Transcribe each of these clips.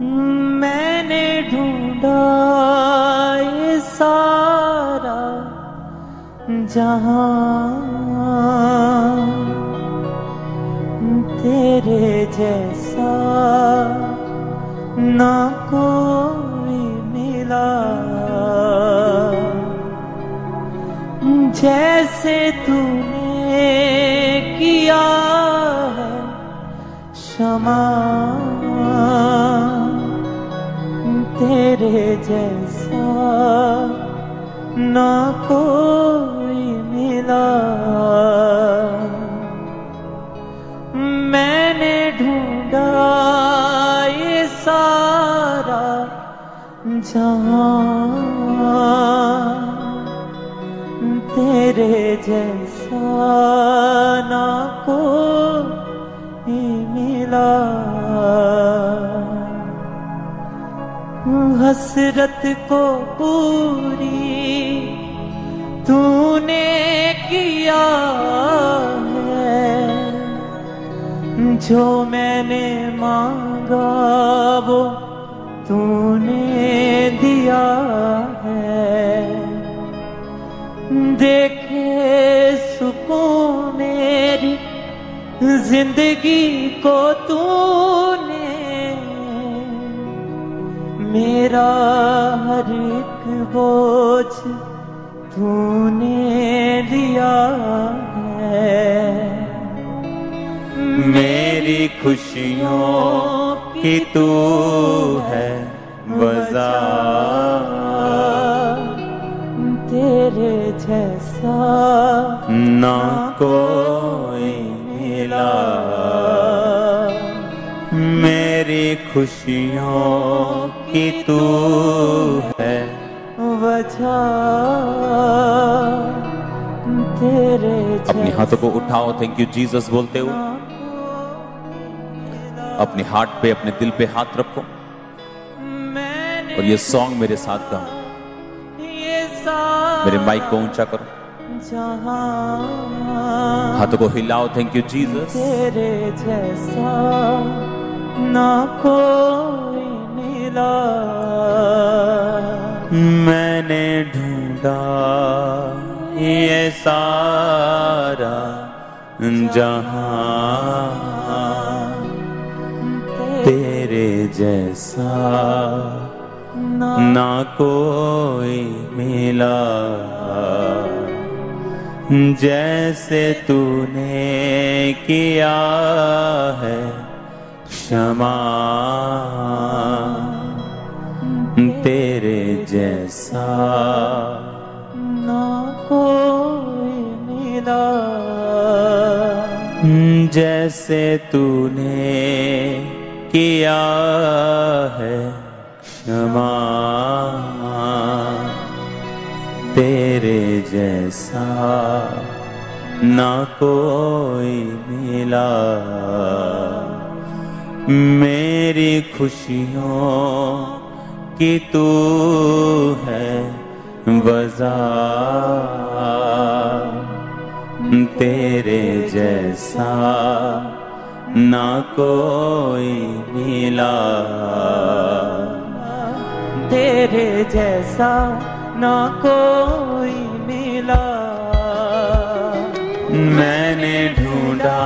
मैंने ढूंढा ये सारा जहाँ तेरे जैसा ना कोई मिला। जैसे तूने किया है क्षमा। तेरे जैसा ना कोई मिला। मैंने ढूंढा ये सारा जहाँ तेरे जैसा ना कोई मिला। हसरत को पूरी तूने किया है। जो मैंने मांगा वो तूने दिया है। देखे सुकून मेरी ज़िंदगी को तूने मेरा हर एक बोझ तूने लिया है। मेरी खुशियों की तू है वजह तेरे जैसा ना कोई मिला। मेरी खुशियों की तू है। वजह तेरे अपने हाथों को उठाओ थैंक यू जीसस बोलते हो अपने हार्ट पे अपने दिल पे हाथ रखो। और ये सॉन्ग मेरे साथ गाओ। मेरे माइक को ऊँचा करो। हाथों को हिलाओ थैंक यू जीसस तेरे जैसा ना कोई मिला। मैंने ढूंढा ये सारा जहाँ तेरे जैसा ना कोई मिला। जैसे तूने किया है क्षमा। तेरे जैसा ना कोई मिला जैसे तूने किया है क्षमा। तेरे जैसा ना कोई मिला। मेरी खुशियों की तू है वजह। तेरे जैसा ना कोई मिला। तेरे जैसा ना कोई मिला। मैंने ढूंढा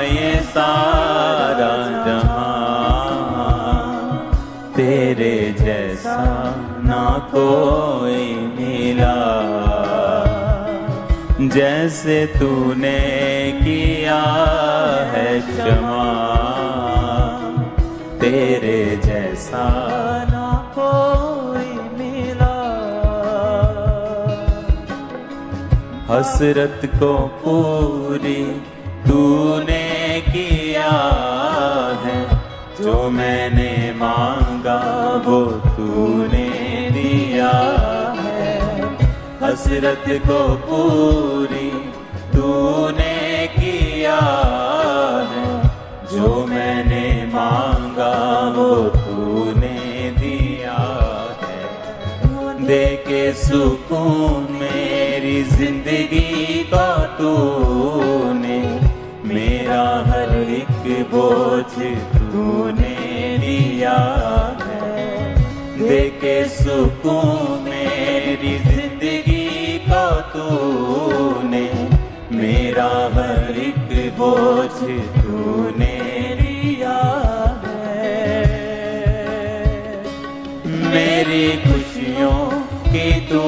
ये सारा जहाँ तेरे जैसा ना कोई मिला। जैसे तूने किया है क्षमा, तेरे जैसा ना कोई मिला। हसरत को पूरी तूने किया है जो मैंने मांगा वो तूने दिया है। हसरत को पूरी तूने किया है। जो मैंने मांगा वो तूने दिया है। दे के सुकून मेरी ज़िंदगी को तूने। मेरा हर एक बोझ तूने लिया देखे सुकून मेरी ज़िंदगी को तूने। मेरा हर एक बोझ तूने लिया है। मेरी खुशियों की तू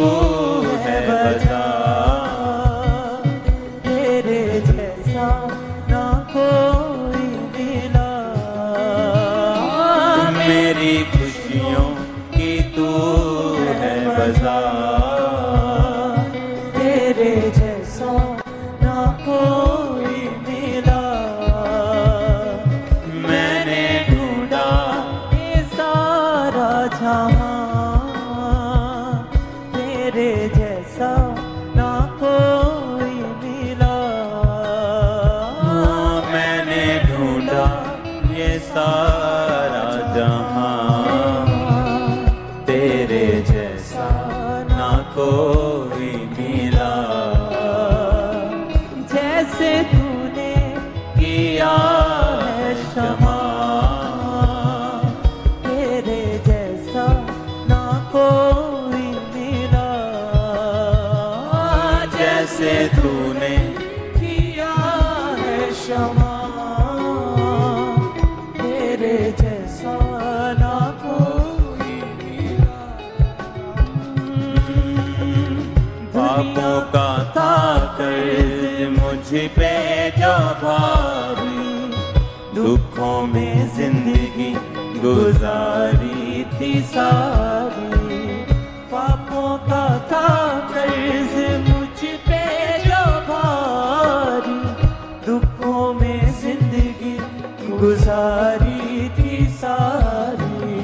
ये भारी दुखों में ज़िंदगी गुजारी थी सारी। पापों का था कर्ज मुझ पे जो भारी। दुखों में ज़िंदगी गुजारी थी सारी।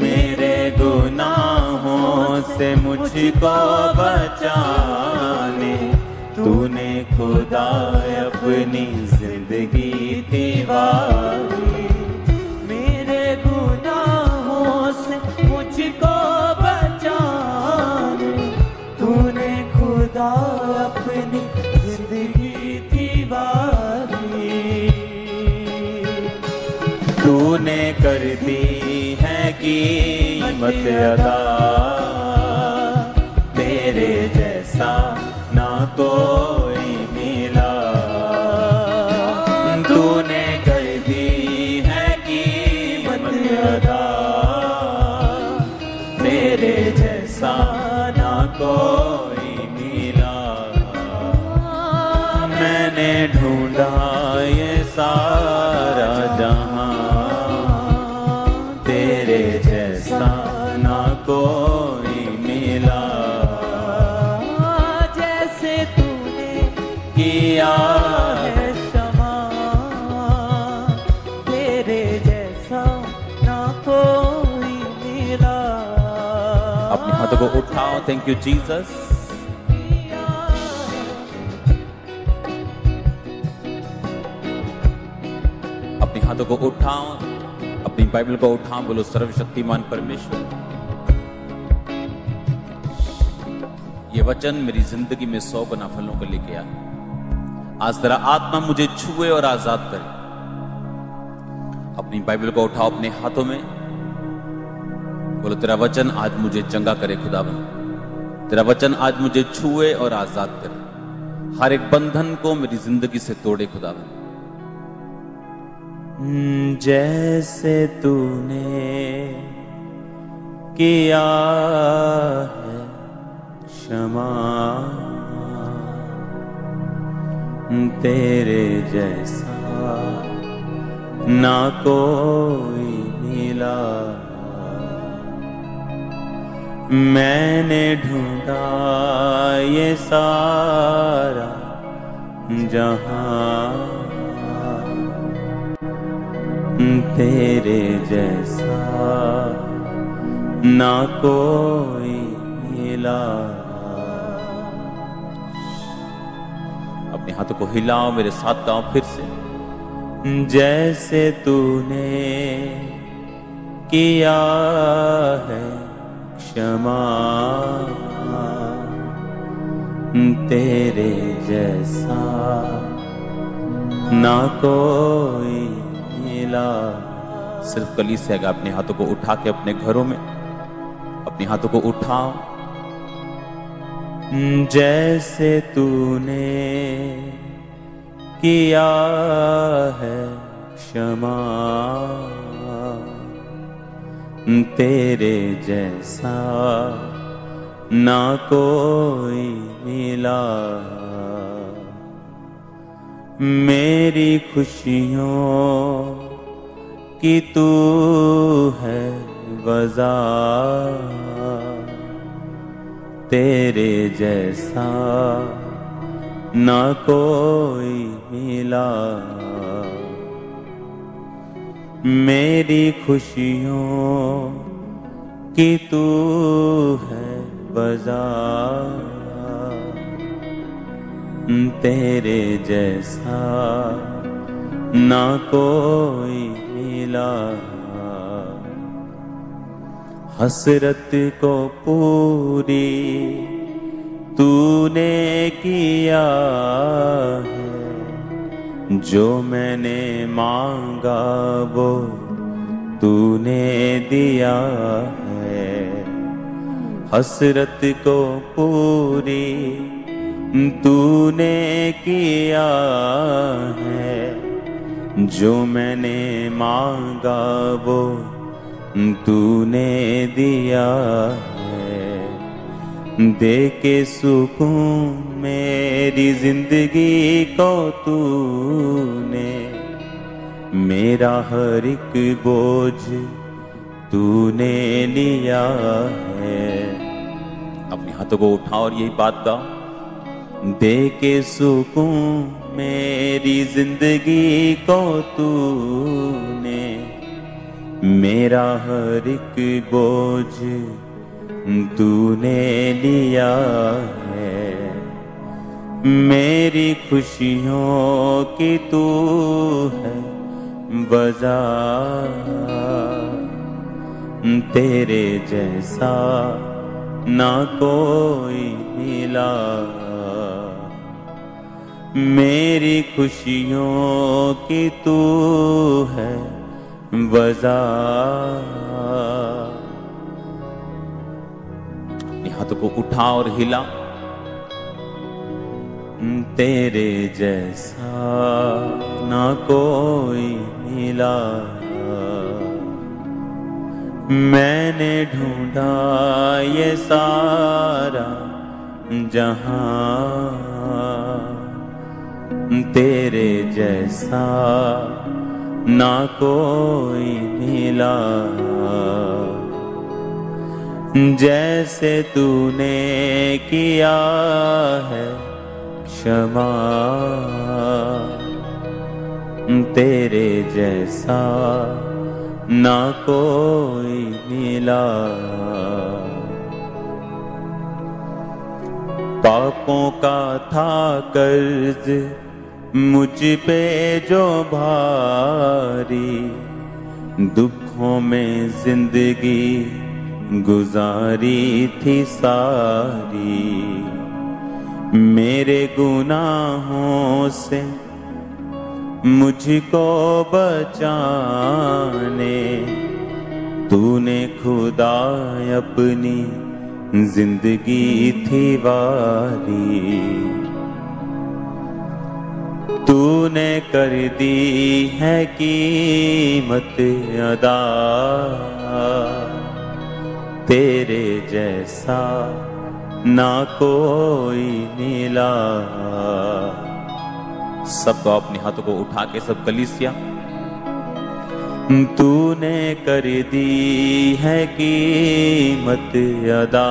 मेरे गुनाहों से मुझको बचाने, तूने खुदा अपनी ज़िंदगी दीवारी मेरे गुनाहों से मुझको बचाने। तूने खुदा अपनी ज़िंदगी दीवारी तूने कर दी है कीमत अदा। मैंने सारा जहाँ तेरे जैसा ना कोई मिला। जैसे तूने किया है क्षमा तेरे जैसा ना कोई मिला। अपने हाथों को उठाओ थैंक यू जीसस हाथों को उठाओ, अपनी बाइबल को उठाओ, बोलो, सर्वशक्तिमान परमेश्वर। ये वचन मेरी ज़िंदगी में सौ गुना फलों को लेके आया आज तेरा आत्मा मुझे छुए और आज़ाद करे। अपनी बाइबल को उठाओ अपने हाथों में। बोलो, तेरा वचन आज मुझे चंगा करे खुदा खुदावन। तेरा वचन आज मुझे छुए और आज़ाद करे। हर एक बंधन को मेरी ज़िंदगी से तोड़े खुदा खुदावन। जैसे तूने किया है क्षमा। तेरे जैसा ना कोई मिला मैंने ढूंढा ये सारा जहाँ तेरे जैसा ना कोई मिला अपने हाथों को हिलाओ मेरे साथ गाओ फिर से। जैसे तूने किया है क्षमा, तेरे जैसा ना कोई मिला। सिर्फ़ कली से अगर अपने हाथों को उठा के अपने घरों में, अपने हाथों को उठाओ। जैसे तूने किया है क्षमा तेरे जैसा ना कोई मिला। मेरी खुशियों की तू है वजह तेरे जैसा ना कोई मिला। मेरी खुशियों की तू है वजह तेरे जैसा ना कोई मिला। हसरत को पूरी तूने किया है। जो मैंने मांगा वो तूने दिया है। हसरत को पूरी तूने किया है। जो मैंने मांगा वो तूने दिया है। दे के सुकून मेरी ज़िंदगी को तूने, मेरा हर एक बोझ तूने लिया है। अपने हाथों को उठाओ और यही बात गाओ दे के सुकून मेरी ज़िंदगी को तूने। मेरा हर एक बोझ तूने लिया है। मेरी खुशियों की तू है वजह। तेरे जैसा ना कोई मिला। मेरी खुशियों की तू है वजह हाथों को उठा और हिला। तेरे जैसा ना कोई मिला। मैंने ढूंढा ये सारा जहाँ तेरे जैसा ना कोई मिला। जैसे तूने किया है क्षमा, तेरे जैसा ना कोई मिला। पापों का था कर्ज मुझ पे जो भारी दुखों में ज़िंदगी गुजारी थी सारी। मेरे गुनाहों से मुझको बचाने तूने खुदा अपनी ज़िंदगी थी वारी। तूने कर दी है कीमत अदा। तेरे जैसा ना कोई मिला। सब गाओ अपने हाथों को उठा के सब कलीसिया। तूने कर दी है कीमत अदा।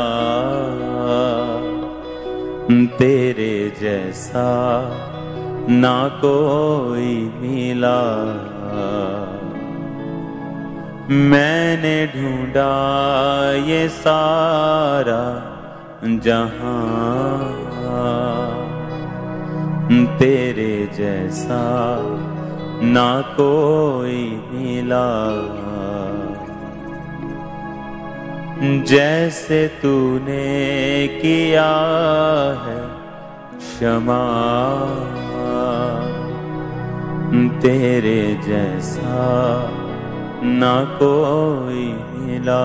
तेरे जैसा ना कोई मिला। मैंने ढूंढा ये सारा जहाँ तेरे जैसा ना कोई मिला। जैसे तूने किया है क्षमा। तेरे जैसा ना कोई मिला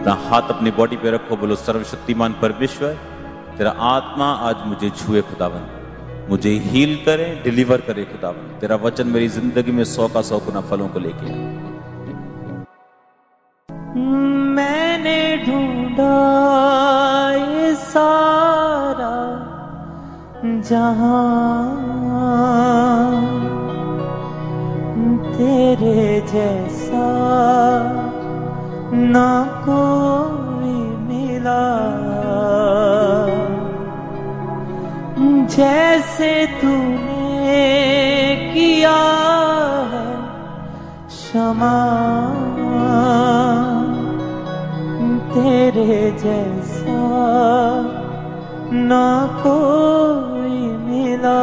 अपना हाथ अपनी बॉडी पे रखो, बोलो, सर्वशक्तिमान परमेश्वर, तेरा आत्मा आज मुझे छुए, खुदावन। मुझे हील करे डिलीवर करे, खुदावन। तेरा वचन मेरी ज़िंदगी में सौ का सौ गुना फलों को लेके मैंने ढूंढा ये सारा जहाँ तेरे जैसा ना कोई मिला। जैसे तूने किया क्षमा तेरे जैसा ना कोई मिला।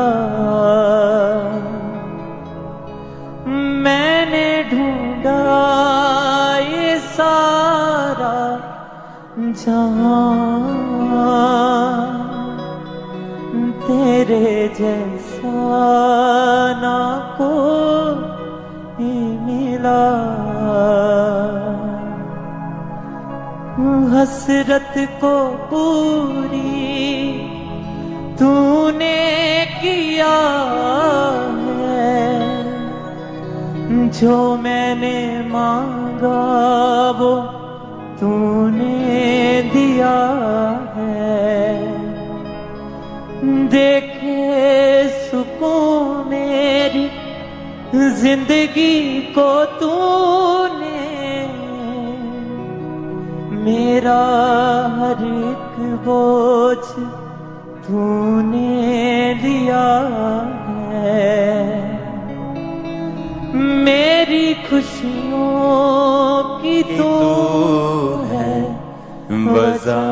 मैंने ढूंढा ये सारा जहाँ तेरे जैसा ना कोई मिला। हसरत को पूरी तूने किया है। जो मैंने मांगा वो तूने दिया है। देखे सुकून मेरी ज़िंदगी को तूने। मेरा हर एक बोझ तूने दिया है। मेरी खुशियों की तू है बजा।